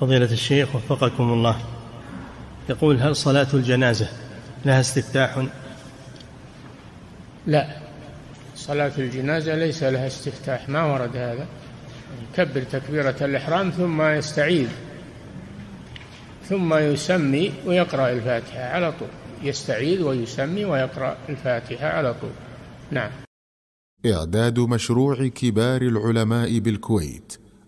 فضيلة الشيخ وفقكم الله. يقول هل صلاة الجنازة لها استفتاح؟ لا. صلاة الجنازة ليس لها استفتاح. ما ورد هذا. يكبر تكبيرة الإحرام ثم يستعيذ ثم يسمي ويقرأ الفاتحة على طول. يستعيذ ويسمي ويقرأ الفاتحة على طول. نعم. إعداد مشروع كبار العلماء بالكويت.